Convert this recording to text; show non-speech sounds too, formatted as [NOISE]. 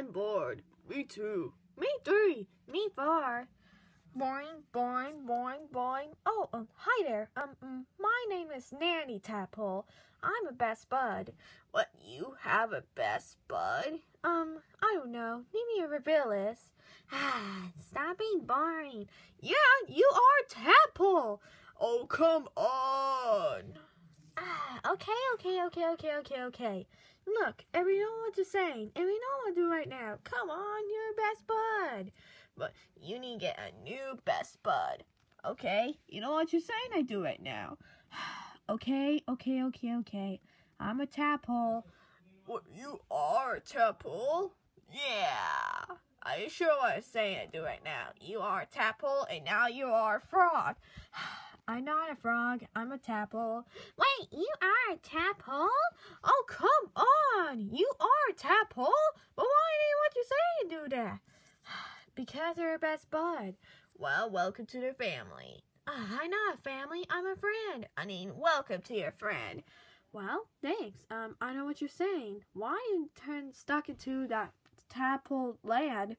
I'm bored. Me too. Me three. Me four. Boring, boring, boring, boring. Oh, um, hi there. Um, um, my name is Nanny Tadpole. I'm a best bud. What, you have a best bud? Um, I don't know. Maybe a Revealis. Ah, stop being boring. Yeah, you are Tadpole. Oh, come on. Okay, okay, okay, okay, okay, okay. Look, and we know what you're saying, and we know what to do right now. Come on, you're best bud. But you need to get a new best bud. Okay? You know what you're saying I do right now. [SIGHS] okay, okay, okay, okay. I'm a tadpole. What, you are a tadpole? Yeah. Are you sure what I'm saying I do right now? You are a tadpole, and now you are a frog. [SIGHS] [SIGHS] I'm not a frog. I'm a tadpole. Wait, you are a tadpole? Oh, come on. You are a tadpole? But why didn't what you say do that? [SIGHS] because they're a best bud. Well, welcome to the family. Uh, I'm not a family. I'm a friend. I mean, welcome to your friend. Well, thanks. Um, I know what you're saying. Why you turn stuck into that tadpole land?